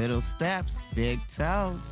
Little steps, big toes.